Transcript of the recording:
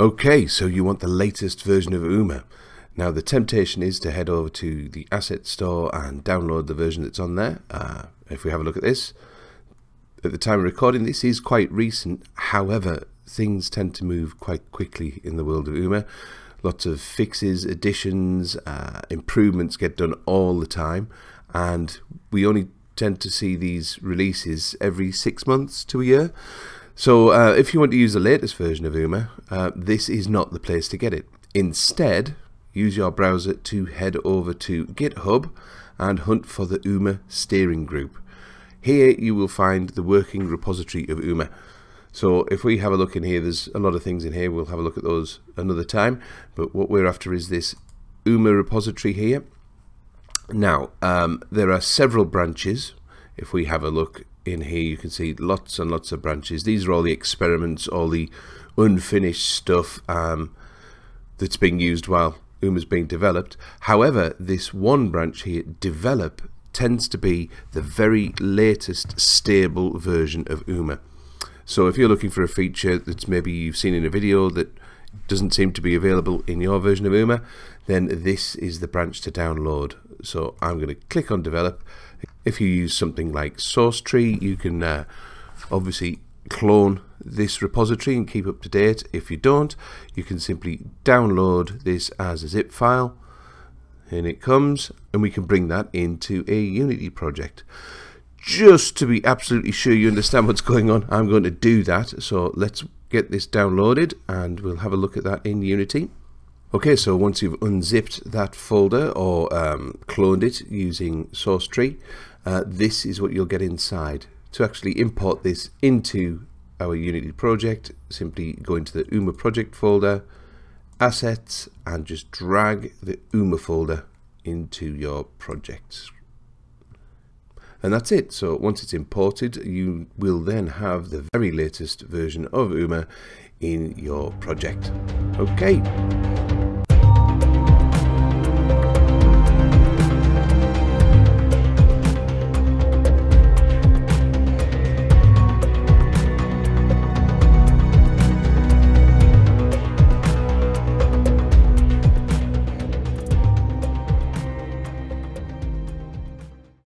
Okay, so you want the latest version of UMA. Now the temptation is to head over to the asset store and download the version that's on there. Uh, if we have a look at this, at the time of recording this is quite recent, however things tend to move quite quickly in the world of UMA. Lots of fixes, additions, uh, improvements get done all the time and we only tend to see these releases every six months to a year. So uh, if you want to use the latest version of UMA, uh, this is not the place to get it. Instead, use your browser to head over to GitHub and hunt for the UMA steering group. Here you will find the working repository of UMA. So if we have a look in here, there's a lot of things in here. We'll have a look at those another time. But what we're after is this UMA repository here. Now, um, there are several branches. If we have a look in here you can see lots and lots of branches. These are all the experiments all the unfinished stuff um, that's being used while UMA's being developed. However this one branch here develop tends to be the very latest stable version of UMA so if you're looking for a feature that's maybe you've seen in a video that doesn't seem to be available in your version of UMA then this is the branch to download. So I'm going to click on develop if you use something like SourceTree, you can uh, obviously clone this repository and keep up to date. If you don't, you can simply download this as a zip file and it comes and we can bring that into a Unity project. Just to be absolutely sure you understand what's going on, I'm going to do that. So let's get this downloaded and we'll have a look at that in Unity. Okay, so once you've unzipped that folder or um, cloned it using SourceTree, uh, this is what you'll get inside. To actually import this into our Unity project, simply go into the UMA project folder, assets, and just drag the UMA folder into your project. And that's it. So once it's imported, you will then have the very latest version of UMA in your project. Okay.